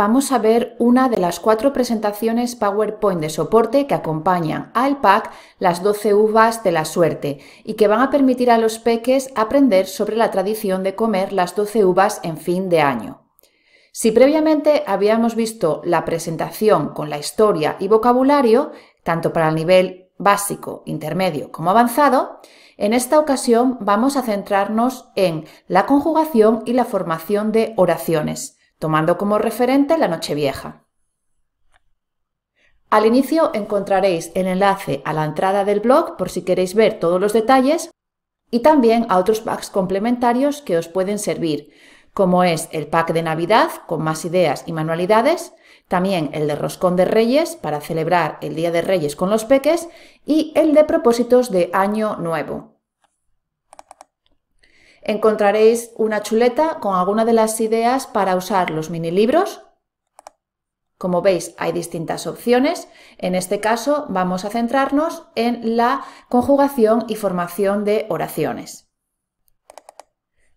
vamos a ver una de las cuatro presentaciones PowerPoint de soporte que acompañan al pack Las 12 uvas de la suerte y que van a permitir a los peques aprender sobre la tradición de comer las 12 uvas en fin de año. Si previamente habíamos visto la presentación con la historia y vocabulario, tanto para el nivel básico, intermedio como avanzado, en esta ocasión vamos a centrarnos en la conjugación y la formación de oraciones, tomando como referente la Nochevieja. Al inicio encontraréis el enlace a la entrada del blog por si queréis ver todos los detalles y también a otros packs complementarios que os pueden servir, como es el pack de Navidad con más ideas y manualidades, también el de Roscón de Reyes para celebrar el Día de Reyes con los peques y el de propósitos de Año Nuevo. Encontraréis una chuleta con algunas de las ideas para usar los mini libros. Como veis, hay distintas opciones. En este caso, vamos a centrarnos en la conjugación y formación de oraciones.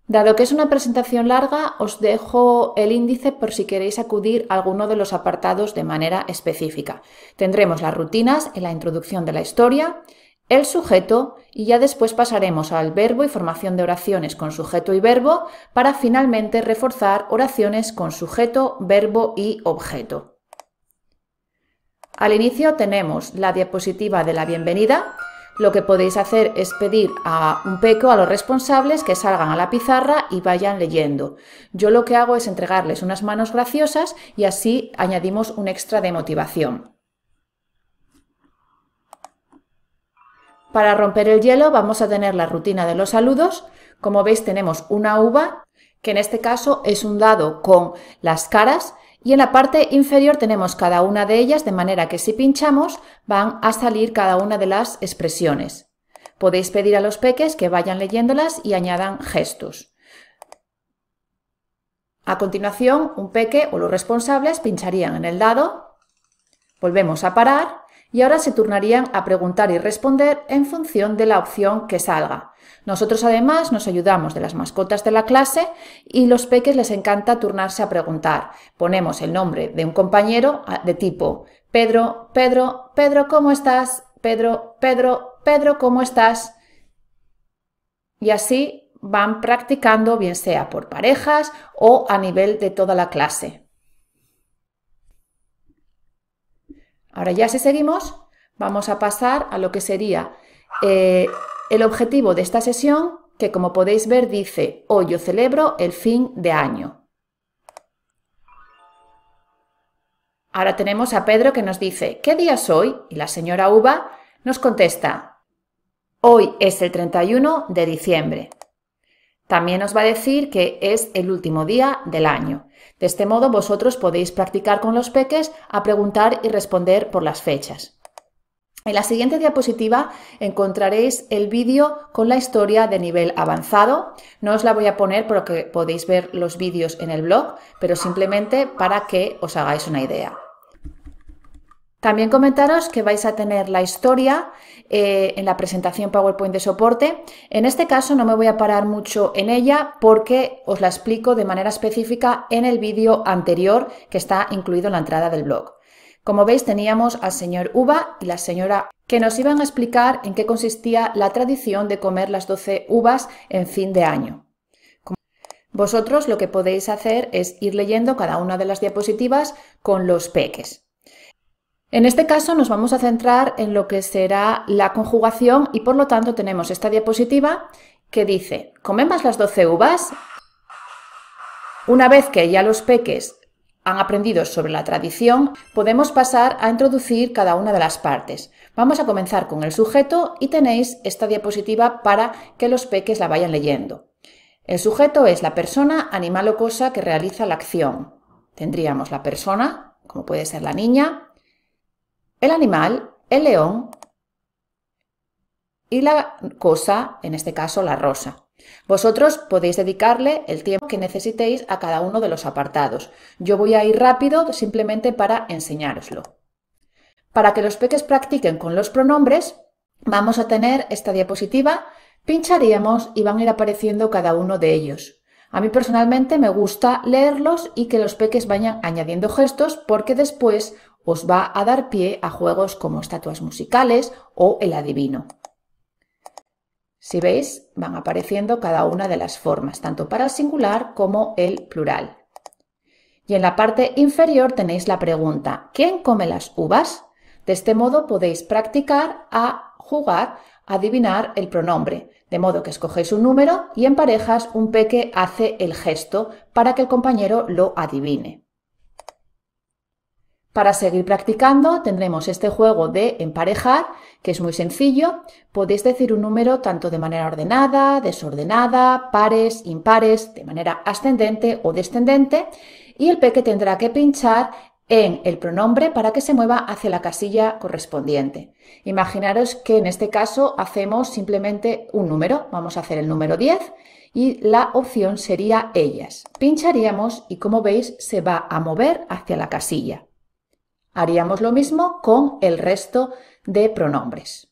Dado que es una presentación larga, os dejo el índice por si queréis acudir a alguno de los apartados de manera específica. Tendremos las rutinas en la introducción de la historia, el sujeto y ya después pasaremos al verbo y formación de oraciones con sujeto y verbo para finalmente reforzar oraciones con sujeto, verbo y objeto. Al inicio tenemos la diapositiva de la bienvenida, lo que podéis hacer es pedir a un peco, a los responsables, que salgan a la pizarra y vayan leyendo. Yo lo que hago es entregarles unas manos graciosas y así añadimos un extra de motivación. Para romper el hielo vamos a tener la rutina de los saludos. Como veis tenemos una uva, que en este caso es un dado con las caras y en la parte inferior tenemos cada una de ellas de manera que si pinchamos van a salir cada una de las expresiones. Podéis pedir a los peques que vayan leyéndolas y añadan gestos. A continuación, un peque o los responsables pincharían en el dado, volvemos a parar y ahora se turnarían a preguntar y responder en función de la opción que salga. Nosotros además nos ayudamos de las mascotas de la clase y los peques les encanta turnarse a preguntar. Ponemos el nombre de un compañero ah, de tipo Pedro, Pedro, Pedro, ¿cómo estás? Pedro, Pedro, Pedro, ¿cómo estás? Y así van practicando bien sea por parejas o a nivel de toda la clase. Ahora ya si seguimos, vamos a pasar a lo que sería eh, el objetivo de esta sesión, que como podéis ver dice, hoy yo celebro el fin de año. Ahora tenemos a Pedro que nos dice, ¿qué día es hoy? Y la señora Uva nos contesta, hoy es el 31 de diciembre. También os va a decir que es el último día del año. De este modo vosotros podéis practicar con los peques a preguntar y responder por las fechas. En la siguiente diapositiva encontraréis el vídeo con la historia de nivel avanzado. No os la voy a poner porque podéis ver los vídeos en el blog, pero simplemente para que os hagáis una idea. También comentaros que vais a tener la historia eh, en la presentación PowerPoint de soporte. En este caso no me voy a parar mucho en ella porque os la explico de manera específica en el vídeo anterior que está incluido en la entrada del blog. Como veis teníamos al señor Uva y la señora que nos iban a explicar en qué consistía la tradición de comer las 12 uvas en fin de año. Vosotros lo que podéis hacer es ir leyendo cada una de las diapositivas con los peques. En este caso nos vamos a centrar en lo que será la conjugación y por lo tanto tenemos esta diapositiva que dice, ¿comemos las 12 uvas? Una vez que ya los peques han aprendido sobre la tradición, podemos pasar a introducir cada una de las partes. Vamos a comenzar con el sujeto y tenéis esta diapositiva para que los peques la vayan leyendo. El sujeto es la persona, animal o cosa que realiza la acción. Tendríamos la persona, como puede ser la niña, el animal, el león y la cosa, en este caso la rosa. Vosotros podéis dedicarle el tiempo que necesitéis a cada uno de los apartados. Yo voy a ir rápido simplemente para enseñároslo. Para que los peques practiquen con los pronombres, vamos a tener esta diapositiva, pincharíamos y van a ir apareciendo cada uno de ellos. A mí personalmente me gusta leerlos y que los peques vayan añadiendo gestos porque después os va a dar pie a juegos como estatuas musicales o el adivino. Si veis, van apareciendo cada una de las formas, tanto para el singular como el plural. Y en la parte inferior tenéis la pregunta, ¿quién come las uvas? De este modo podéis practicar a jugar a adivinar el pronombre, de modo que escogéis un número y en parejas un peque hace el gesto para que el compañero lo adivine. Para seguir practicando tendremos este juego de emparejar, que es muy sencillo. Podéis decir un número tanto de manera ordenada, desordenada, pares, impares, de manera ascendente o descendente y el peque tendrá que pinchar en el pronombre para que se mueva hacia la casilla correspondiente. Imaginaros que en este caso hacemos simplemente un número, vamos a hacer el número 10 y la opción sería ellas. Pincharíamos y como veis se va a mover hacia la casilla. Haríamos lo mismo con el resto de pronombres.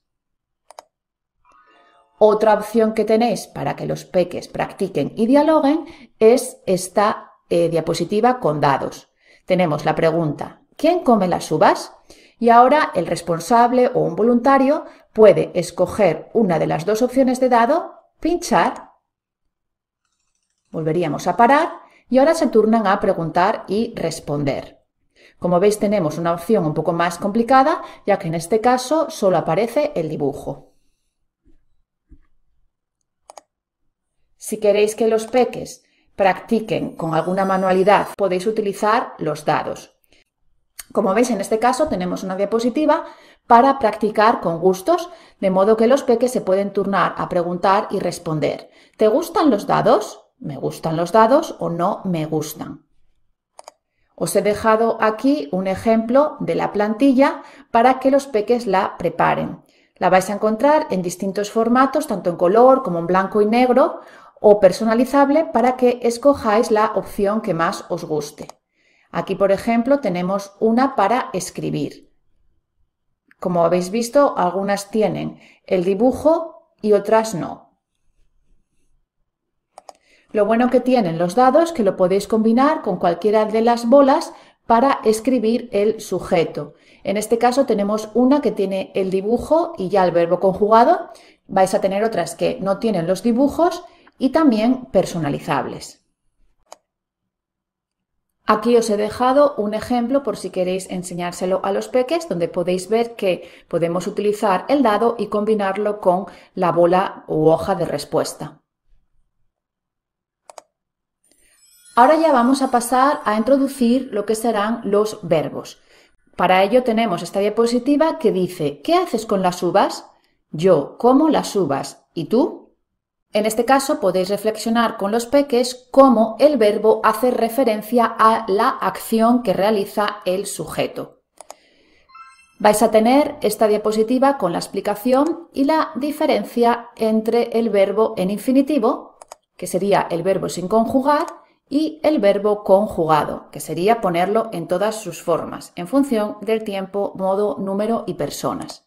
Otra opción que tenéis para que los peques practiquen y dialoguen es esta eh, diapositiva con dados. Tenemos la pregunta ¿quién come las uvas? Y ahora el responsable o un voluntario puede escoger una de las dos opciones de dado, pinchar, volveríamos a parar y ahora se turnan a preguntar y responder. Como veis tenemos una opción un poco más complicada, ya que en este caso solo aparece el dibujo. Si queréis que los peques practiquen con alguna manualidad, podéis utilizar los dados. Como veis, en este caso tenemos una diapositiva para practicar con gustos, de modo que los peques se pueden turnar a preguntar y responder. ¿Te gustan los dados? ¿Me gustan los dados o no me gustan? Os he dejado aquí un ejemplo de la plantilla para que los peques la preparen. La vais a encontrar en distintos formatos, tanto en color como en blanco y negro, o personalizable para que escojáis la opción que más os guste. Aquí, por ejemplo, tenemos una para escribir. Como habéis visto, algunas tienen el dibujo y otras no. Lo bueno que tienen los dados que lo podéis combinar con cualquiera de las bolas para escribir el sujeto. En este caso tenemos una que tiene el dibujo y ya el verbo conjugado. Vais a tener otras que no tienen los dibujos y también personalizables. Aquí os he dejado un ejemplo por si queréis enseñárselo a los peques, donde podéis ver que podemos utilizar el dado y combinarlo con la bola u hoja de respuesta. Ahora ya vamos a pasar a introducir lo que serán los verbos. Para ello tenemos esta diapositiva que dice ¿Qué haces con las uvas? Yo como las uvas. ¿Y tú? En este caso podéis reflexionar con los peques cómo el verbo hace referencia a la acción que realiza el sujeto. Vais a tener esta diapositiva con la explicación y la diferencia entre el verbo en infinitivo, que sería el verbo sin conjugar, y el verbo conjugado, que sería ponerlo en todas sus formas, en función del tiempo, modo, número y personas.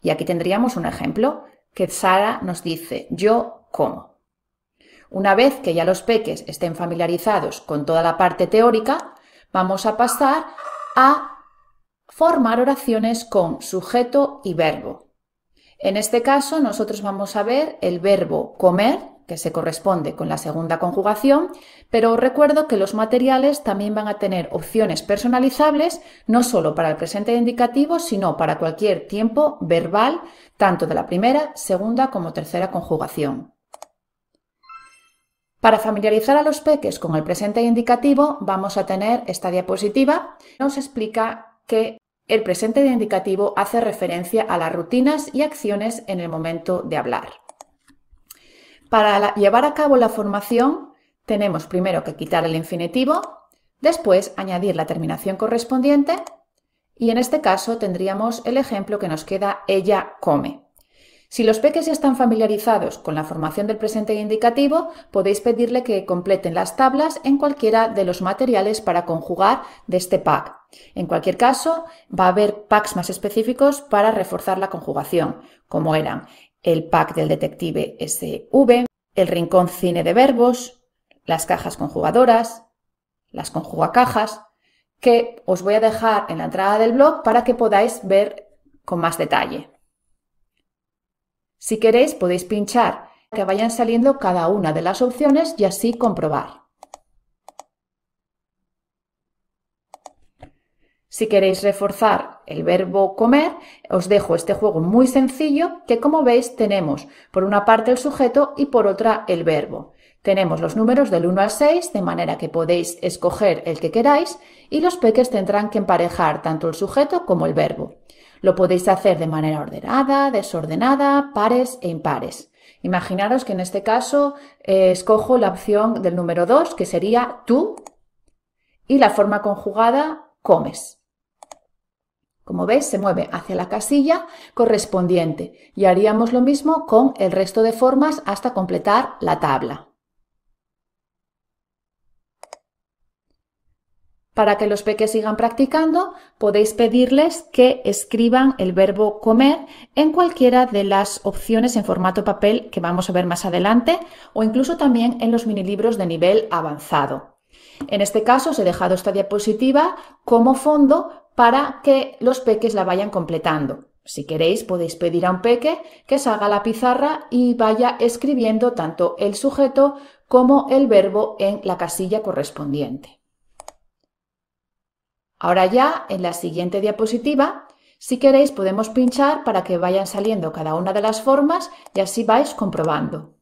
Y aquí tendríamos un ejemplo que Sara nos dice, yo como. Una vez que ya los peques estén familiarizados con toda la parte teórica, vamos a pasar a formar oraciones con sujeto y verbo. En este caso, nosotros vamos a ver el verbo comer que se corresponde con la segunda conjugación, pero recuerdo que los materiales también van a tener opciones personalizables, no solo para el presente indicativo, sino para cualquier tiempo verbal, tanto de la primera, segunda como tercera conjugación. Para familiarizar a los peques con el presente indicativo, vamos a tener esta diapositiva. Nos explica que el presente indicativo hace referencia a las rutinas y acciones en el momento de hablar. Para llevar a cabo la formación tenemos primero que quitar el infinitivo, después añadir la terminación correspondiente y en este caso tendríamos el ejemplo que nos queda ella come. Si los peques ya están familiarizados con la formación del presente indicativo, podéis pedirle que completen las tablas en cualquiera de los materiales para conjugar de este pack. En cualquier caso, va a haber packs más específicos para reforzar la conjugación, como eran el pack del detective SV, el rincón cine de verbos, las cajas conjugadoras, las conjugacajas, que os voy a dejar en la entrada del blog para que podáis ver con más detalle. Si queréis podéis pinchar que vayan saliendo cada una de las opciones y así comprobar. Si queréis reforzar el verbo comer, os dejo este juego muy sencillo que como veis tenemos por una parte el sujeto y por otra el verbo. Tenemos los números del 1 al 6 de manera que podéis escoger el que queráis y los peques tendrán que emparejar tanto el sujeto como el verbo. Lo podéis hacer de manera ordenada, desordenada, pares e impares. Imaginaros que en este caso eh, escojo la opción del número 2 que sería tú y la forma conjugada comes. Como veis, se mueve hacia la casilla correspondiente y haríamos lo mismo con el resto de formas hasta completar la tabla. Para que los peques sigan practicando, podéis pedirles que escriban el verbo comer en cualquiera de las opciones en formato papel que vamos a ver más adelante o incluso también en los minilibros de nivel avanzado. En este caso os he dejado esta diapositiva como fondo para que los peques la vayan completando. Si queréis, podéis pedir a un peque que salga la pizarra y vaya escribiendo tanto el sujeto como el verbo en la casilla correspondiente. Ahora ya, en la siguiente diapositiva, si queréis podemos pinchar para que vayan saliendo cada una de las formas y así vais comprobando.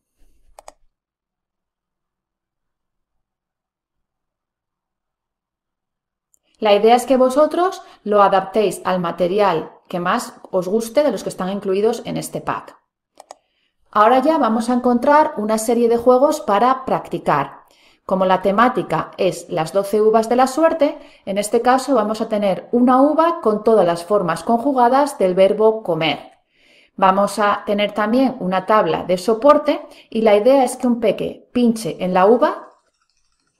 La idea es que vosotros lo adaptéis al material que más os guste de los que están incluidos en este pack. Ahora ya vamos a encontrar una serie de juegos para practicar. Como la temática es las 12 uvas de la suerte, en este caso vamos a tener una uva con todas las formas conjugadas del verbo comer. Vamos a tener también una tabla de soporte y la idea es que un peque pinche en la uva,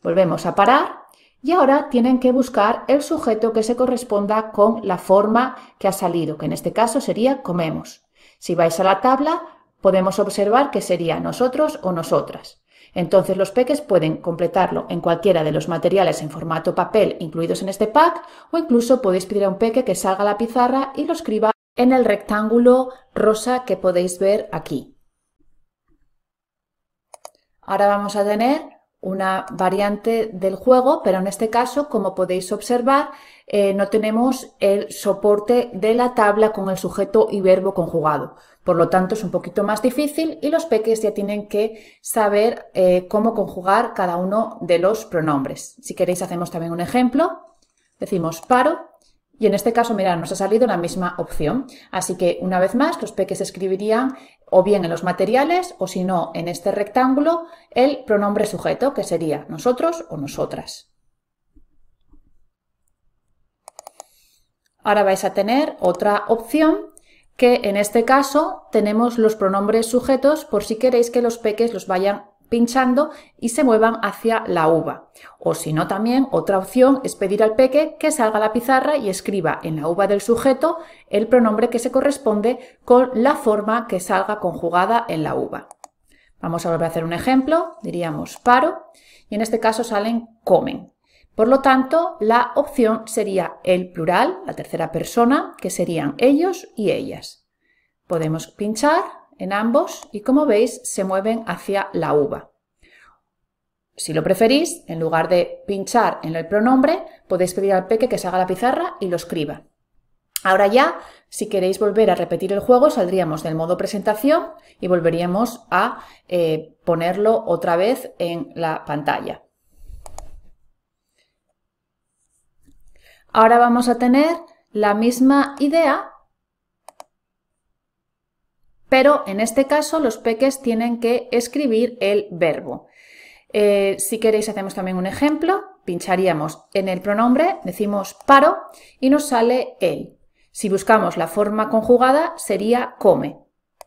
volvemos a parar y ahora tienen que buscar el sujeto que se corresponda con la forma que ha salido, que en este caso sería comemos. Si vais a la tabla, podemos observar que sería nosotros o nosotras. Entonces los peques pueden completarlo en cualquiera de los materiales en formato papel incluidos en este pack o incluso podéis pedir a un peque que salga a la pizarra y lo escriba en el rectángulo rosa que podéis ver aquí. Ahora vamos a tener una variante del juego, pero en este caso, como podéis observar, eh, no tenemos el soporte de la tabla con el sujeto y verbo conjugado. Por lo tanto, es un poquito más difícil y los peques ya tienen que saber eh, cómo conjugar cada uno de los pronombres. Si queréis, hacemos también un ejemplo. Decimos paro y en este caso, mirad, nos ha salido la misma opción. Así que, una vez más, los peques escribirían o bien en los materiales o si no en este rectángulo el pronombre sujeto que sería nosotros o nosotras. Ahora vais a tener otra opción que en este caso tenemos los pronombres sujetos por si queréis que los peques los vayan pinchando y se muevan hacia la uva. O si no, también otra opción es pedir al peque que salga a la pizarra y escriba en la uva del sujeto el pronombre que se corresponde con la forma que salga conjugada en la uva. Vamos a volver a hacer un ejemplo, diríamos paro, y en este caso salen comen. Por lo tanto, la opción sería el plural, la tercera persona, que serían ellos y ellas. Podemos pinchar en ambos y como veis se mueven hacia la uva. Si lo preferís, en lugar de pinchar en el pronombre, podéis pedir al peque que se haga la pizarra y lo escriba. Ahora ya, si queréis volver a repetir el juego, saldríamos del modo presentación y volveríamos a eh, ponerlo otra vez en la pantalla. Ahora vamos a tener la misma idea, pero en este caso los peques tienen que escribir el verbo. Eh, si queréis hacemos también un ejemplo, pincharíamos en el pronombre, decimos paro y nos sale él. Si buscamos la forma conjugada sería come.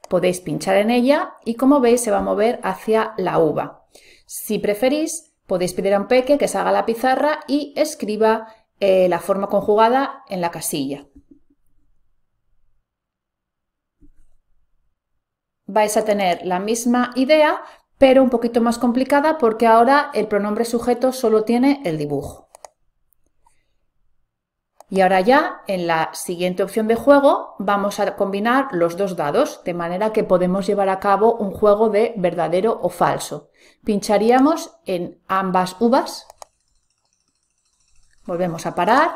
Podéis pinchar en ella y como veis se va a mover hacia la uva. Si preferís, podéis pedir a un peque que salga la pizarra y escriba eh, la forma conjugada en la casilla. Vais a tener la misma idea, pero un poquito más complicada porque ahora el pronombre sujeto solo tiene el dibujo. Y ahora ya, en la siguiente opción de juego, vamos a combinar los dos dados, de manera que podemos llevar a cabo un juego de verdadero o falso. Pincharíamos en ambas uvas, volvemos a parar,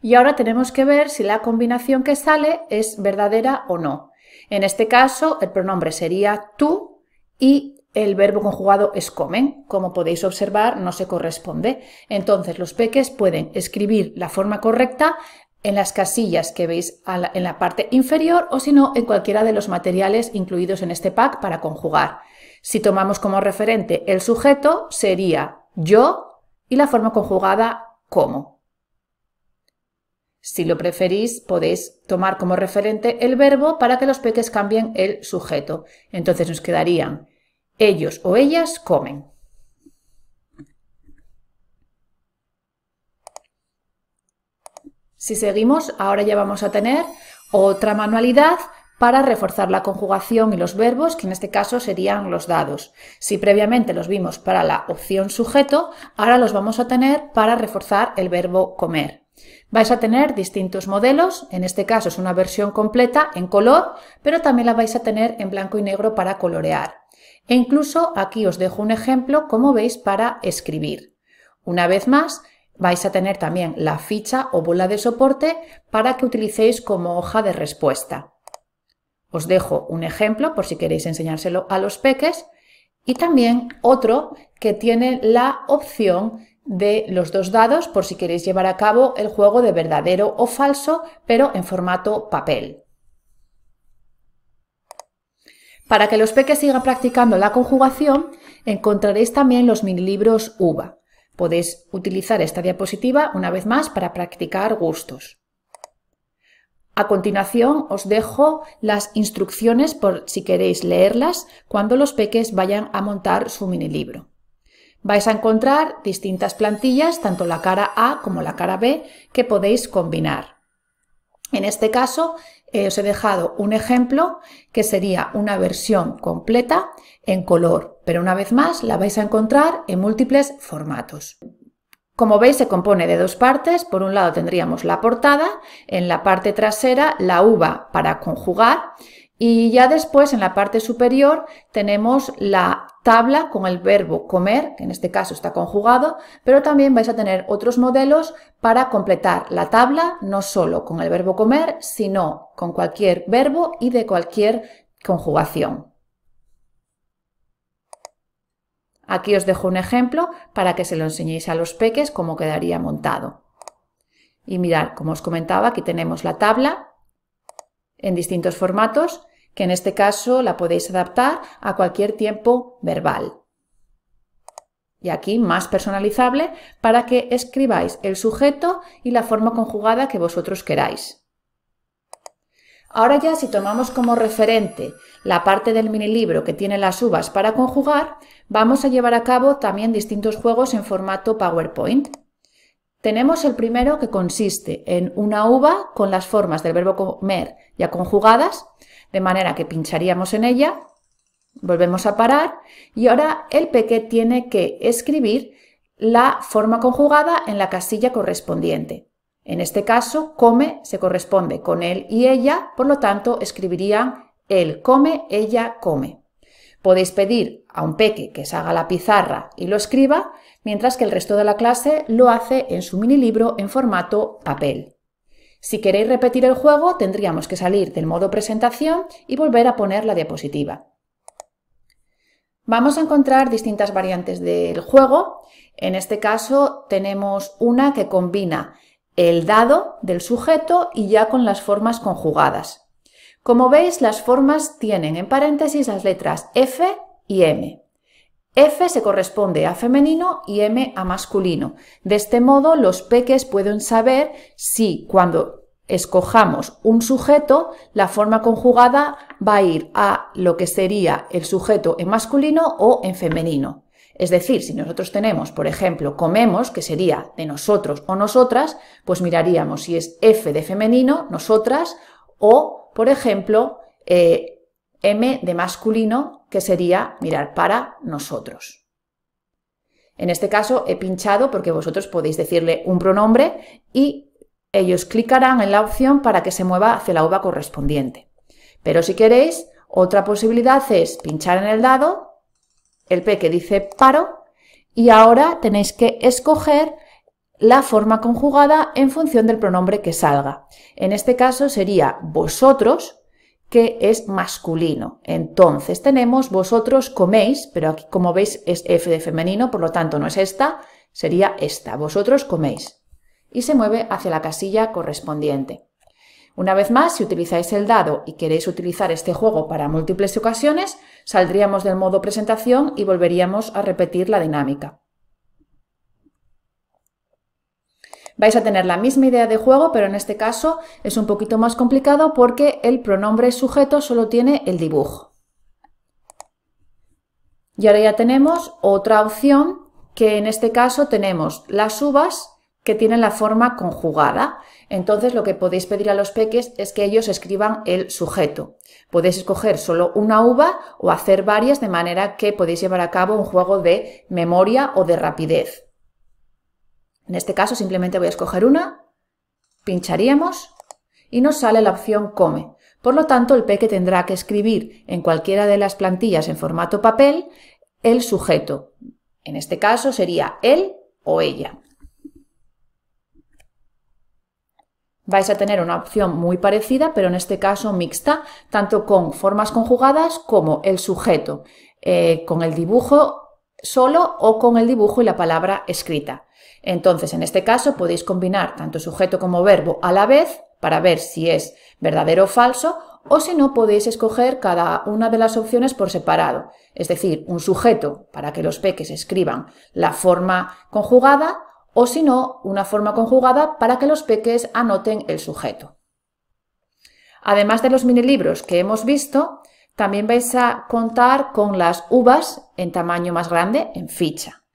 y ahora tenemos que ver si la combinación que sale es verdadera o no. En este caso, el pronombre sería tú y el verbo conjugado es comen. Como podéis observar, no se corresponde. Entonces, los peques pueden escribir la forma correcta en las casillas que veis en la parte inferior o si no, en cualquiera de los materiales incluidos en este pack para conjugar. Si tomamos como referente el sujeto, sería yo y la forma conjugada como. Si lo preferís, podéis tomar como referente el verbo para que los peques cambien el sujeto. Entonces nos quedarían ellos o ellas comen. Si seguimos, ahora ya vamos a tener otra manualidad para reforzar la conjugación y los verbos, que en este caso serían los dados. Si previamente los vimos para la opción sujeto, ahora los vamos a tener para reforzar el verbo comer. Vais a tener distintos modelos, en este caso es una versión completa en color, pero también la vais a tener en blanco y negro para colorear. E incluso aquí os dejo un ejemplo, como veis, para escribir. Una vez más, vais a tener también la ficha o bola de soporte para que utilicéis como hoja de respuesta. Os dejo un ejemplo por si queréis enseñárselo a los peques y también otro que tiene la opción de los dos dados por si queréis llevar a cabo el juego de verdadero o falso, pero en formato papel. Para que los peques sigan practicando la conjugación, encontraréis también los mini libros UVA. Podéis utilizar esta diapositiva una vez más para practicar gustos. A continuación os dejo las instrucciones por si queréis leerlas cuando los peques vayan a montar su mini libro. Vais a encontrar distintas plantillas, tanto la cara A como la cara B, que podéis combinar. En este caso eh, os he dejado un ejemplo que sería una versión completa en color, pero una vez más la vais a encontrar en múltiples formatos. Como veis se compone de dos partes, por un lado tendríamos la portada, en la parte trasera la uva para conjugar y ya después en la parte superior tenemos la tabla con el verbo comer, que en este caso está conjugado, pero también vais a tener otros modelos para completar la tabla, no solo con el verbo comer, sino con cualquier verbo y de cualquier conjugación. Aquí os dejo un ejemplo para que se lo enseñéis a los peques cómo quedaría montado. Y mirad, como os comentaba, aquí tenemos la tabla en distintos formatos que en este caso la podéis adaptar a cualquier tiempo verbal. Y aquí más personalizable para que escribáis el sujeto y la forma conjugada que vosotros queráis. Ahora ya si tomamos como referente la parte del mini libro que tiene las uvas para conjugar, vamos a llevar a cabo también distintos juegos en formato PowerPoint. Tenemos el primero que consiste en una uva con las formas del verbo comer ya conjugadas de manera que pincharíamos en ella, volvemos a parar y ahora el peque tiene que escribir la forma conjugada en la casilla correspondiente. En este caso, come se corresponde con él y ella, por lo tanto, escribirían él come, ella come. Podéis pedir a un peque que se haga la pizarra y lo escriba, mientras que el resto de la clase lo hace en su mini libro en formato papel. Si queréis repetir el juego, tendríamos que salir del modo presentación y volver a poner la diapositiva. Vamos a encontrar distintas variantes del juego. En este caso tenemos una que combina el dado del sujeto y ya con las formas conjugadas. Como veis, las formas tienen en paréntesis las letras F y M. F se corresponde a femenino y M a masculino. De este modo, los peques pueden saber si cuando escojamos un sujeto, la forma conjugada va a ir a lo que sería el sujeto en masculino o en femenino. Es decir, si nosotros tenemos, por ejemplo, comemos, que sería de nosotros o nosotras, pues miraríamos si es F de femenino, nosotras, o, por ejemplo, eh, M de masculino, que sería mirar para nosotros. En este caso he pinchado porque vosotros podéis decirle un pronombre y ellos clicarán en la opción para que se mueva hacia la uva correspondiente. Pero si queréis, otra posibilidad es pinchar en el dado, el P que dice paro, y ahora tenéis que escoger la forma conjugada en función del pronombre que salga. En este caso sería vosotros, que es masculino. Entonces tenemos vosotros coméis, pero aquí como veis es F de femenino, por lo tanto no es esta, sería esta, vosotros coméis. Y se mueve hacia la casilla correspondiente. Una vez más, si utilizáis el dado y queréis utilizar este juego para múltiples ocasiones, saldríamos del modo presentación y volveríamos a repetir la dinámica. Vais a tener la misma idea de juego, pero en este caso es un poquito más complicado porque el pronombre sujeto solo tiene el dibujo. Y ahora ya tenemos otra opción que en este caso tenemos las uvas que tienen la forma conjugada. Entonces lo que podéis pedir a los peques es que ellos escriban el sujeto. Podéis escoger solo una uva o hacer varias de manera que podéis llevar a cabo un juego de memoria o de rapidez. En este caso simplemente voy a escoger una, pincharíamos y nos sale la opción come. Por lo tanto, el peque tendrá que escribir en cualquiera de las plantillas en formato papel el sujeto. En este caso sería él o ella. Vais a tener una opción muy parecida, pero en este caso mixta, tanto con formas conjugadas como el sujeto, eh, con el dibujo solo o con el dibujo y la palabra escrita. Entonces, en este caso podéis combinar tanto sujeto como verbo a la vez para ver si es verdadero o falso, o si no podéis escoger cada una de las opciones por separado, es decir, un sujeto para que los peques escriban la forma conjugada o si no, una forma conjugada para que los peques anoten el sujeto. Además de los mini libros que hemos visto, también vais a contar con las uvas en tamaño más grande en ficha.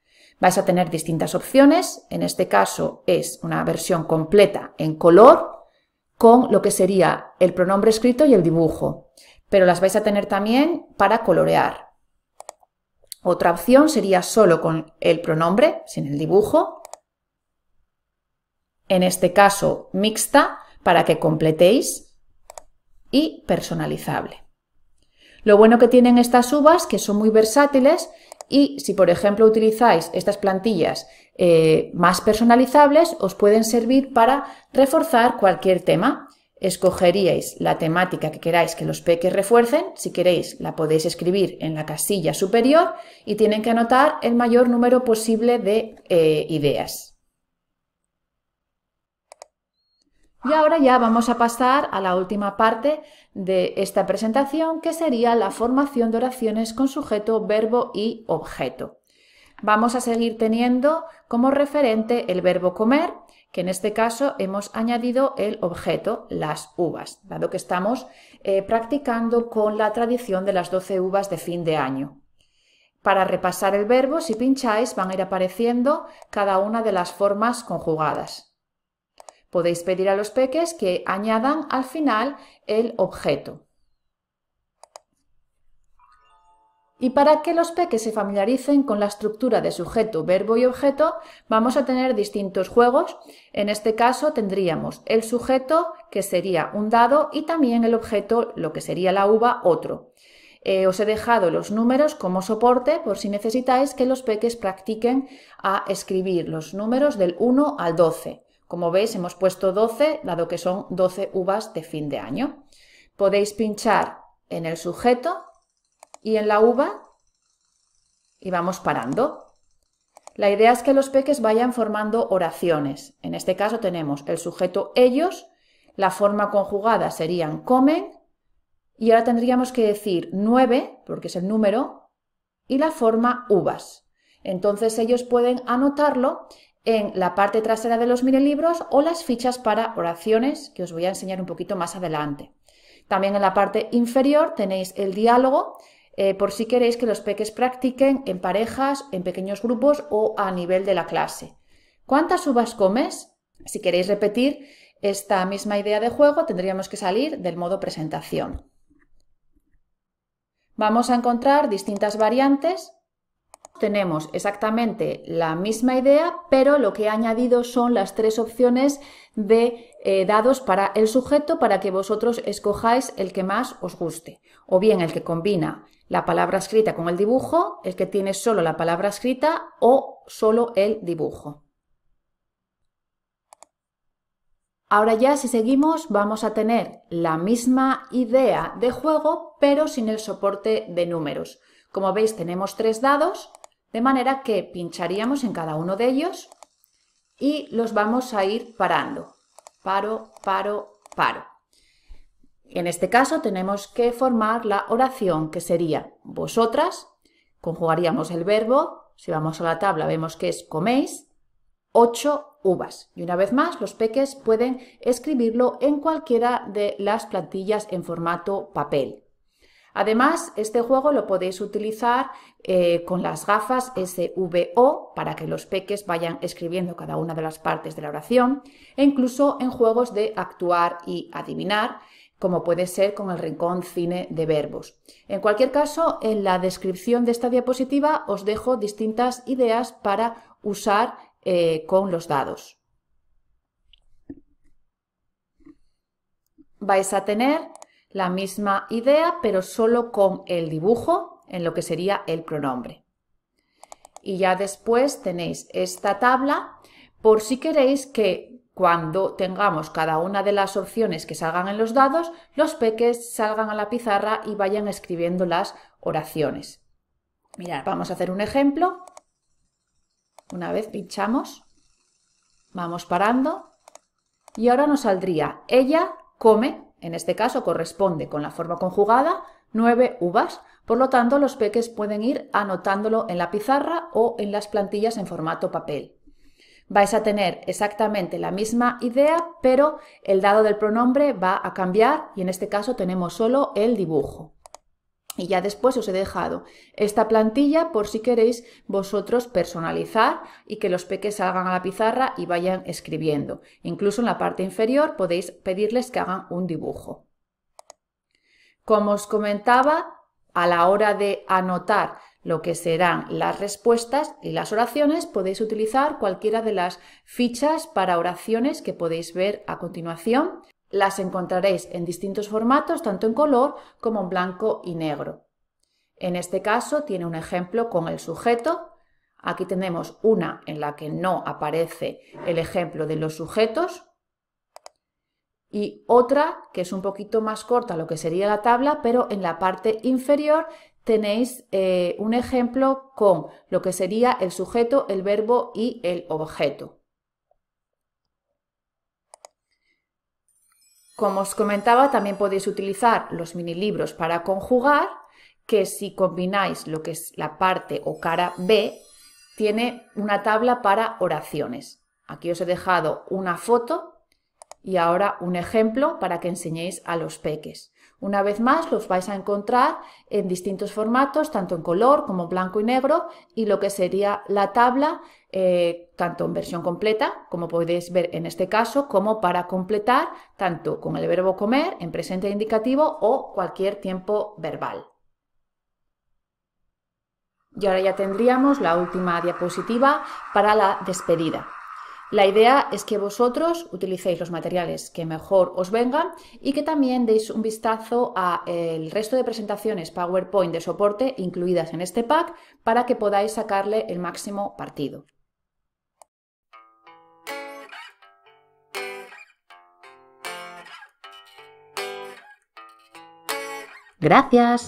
Vais a tener distintas opciones, en este caso es una versión completa en color con lo que sería el pronombre escrito y el dibujo, pero las vais a tener también para colorear. Otra opción sería solo con el pronombre, sin el dibujo, en este caso mixta, para que completéis, y personalizable. Lo bueno que tienen estas uvas, que son muy versátiles, y si, por ejemplo, utilizáis estas plantillas eh, más personalizables, os pueden servir para reforzar cualquier tema. Escogeríais la temática que queráis que los peques refuercen. Si queréis, la podéis escribir en la casilla superior y tienen que anotar el mayor número posible de eh, ideas. Y ahora ya vamos a pasar a la última parte de esta presentación, que sería la formación de oraciones con sujeto, verbo y objeto. Vamos a seguir teniendo como referente el verbo comer, que en este caso hemos añadido el objeto, las uvas, dado que estamos eh, practicando con la tradición de las 12 uvas de fin de año. Para repasar el verbo, si pincháis, van a ir apareciendo cada una de las formas conjugadas. Podéis pedir a los peques que añadan al final el objeto. Y para que los peques se familiaricen con la estructura de sujeto, verbo y objeto, vamos a tener distintos juegos. En este caso tendríamos el sujeto, que sería un dado, y también el objeto, lo que sería la uva, otro. Eh, os he dejado los números como soporte por si necesitáis que los peques practiquen a escribir los números del 1 al 12. Como veis, hemos puesto 12, dado que son 12 uvas de fin de año. Podéis pinchar en el sujeto y en la uva y vamos parando. La idea es que los peques vayan formando oraciones. En este caso tenemos el sujeto ellos, la forma conjugada serían comen y ahora tendríamos que decir 9, porque es el número, y la forma uvas. Entonces ellos pueden anotarlo en la parte trasera de los libros o las fichas para oraciones que os voy a enseñar un poquito más adelante. También en la parte inferior tenéis el diálogo eh, por si queréis que los peques practiquen en parejas, en pequeños grupos o a nivel de la clase. ¿Cuántas uvas comes? Si queréis repetir esta misma idea de juego tendríamos que salir del modo presentación. vamos a encontrar distintas variantes. Tenemos exactamente la misma idea, pero lo que he añadido son las tres opciones de eh, dados para el sujeto para que vosotros escojáis el que más os guste. O bien el que combina la palabra escrita con el dibujo, el que tiene solo la palabra escrita o solo el dibujo. Ahora ya si seguimos vamos a tener la misma idea de juego pero sin el soporte de números. Como veis tenemos tres dados de manera que pincharíamos en cada uno de ellos y los vamos a ir parando. Paro, paro, paro. En este caso tenemos que formar la oración que sería vosotras, conjugaríamos el verbo, si vamos a la tabla vemos que es coméis, ocho uvas. Y una vez más, los peques pueden escribirlo en cualquiera de las plantillas en formato papel. Además, este juego lo podéis utilizar eh, con las gafas SVO para que los peques vayan escribiendo cada una de las partes de la oración e incluso en juegos de actuar y adivinar, como puede ser con el rincón cine de verbos. En cualquier caso, en la descripción de esta diapositiva os dejo distintas ideas para usar eh, con los dados. Vais a tener la misma idea, pero solo con el dibujo en lo que sería el pronombre. Y ya después tenéis esta tabla por si queréis que cuando tengamos cada una de las opciones que salgan en los dados, los peques salgan a la pizarra y vayan escribiendo las oraciones. Mirad, vamos a hacer un ejemplo. Una vez pinchamos, vamos parando y ahora nos saldría ella come, en este caso corresponde con la forma conjugada, nueve uvas. Por lo tanto, los peques pueden ir anotándolo en la pizarra o en las plantillas en formato papel. Vais a tener exactamente la misma idea, pero el dado del pronombre va a cambiar y en este caso tenemos solo el dibujo. Y ya después os he dejado esta plantilla por si queréis vosotros personalizar y que los peques salgan a la pizarra y vayan escribiendo. Incluso en la parte inferior podéis pedirles que hagan un dibujo. Como os comentaba, a la hora de anotar lo que serán las respuestas y las oraciones, podéis utilizar cualquiera de las fichas para oraciones que podéis ver a continuación las encontraréis en distintos formatos, tanto en color como en blanco y negro. En este caso tiene un ejemplo con el sujeto. Aquí tenemos una en la que no aparece el ejemplo de los sujetos y otra que es un poquito más corta lo que sería la tabla, pero en la parte inferior tenéis eh, un ejemplo con lo que sería el sujeto, el verbo y el objeto. Como os comentaba, también podéis utilizar los mini libros para conjugar, que si combináis lo que es la parte o cara B, tiene una tabla para oraciones. Aquí os he dejado una foto y ahora un ejemplo para que enseñéis a los peques. Una vez más, los vais a encontrar en distintos formatos, tanto en color como blanco y negro, y lo que sería la tabla, eh, tanto en versión completa, como podéis ver en este caso, como para completar, tanto con el verbo comer, en presente indicativo o cualquier tiempo verbal. Y ahora ya tendríamos la última diapositiva para la despedida. La idea es que vosotros utilicéis los materiales que mejor os vengan y que también deis un vistazo a el resto de presentaciones PowerPoint de soporte incluidas en este pack para que podáis sacarle el máximo partido. Gracias.